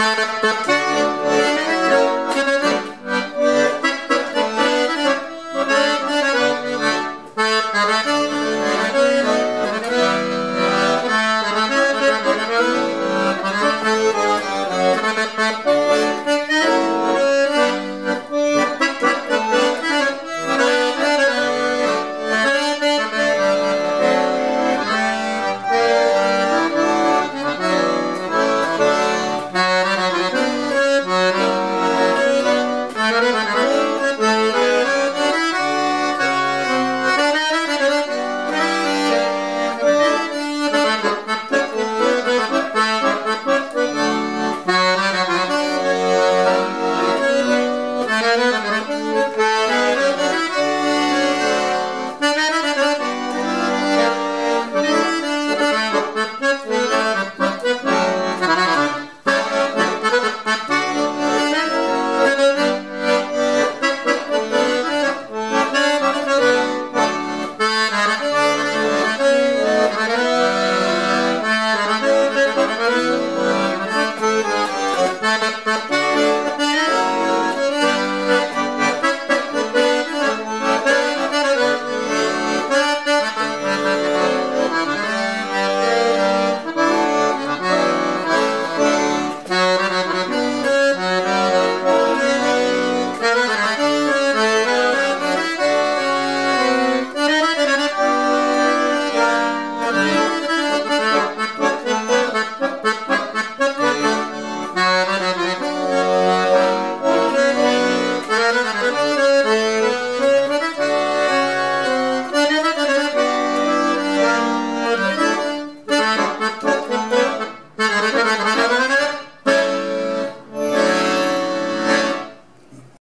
Thank Música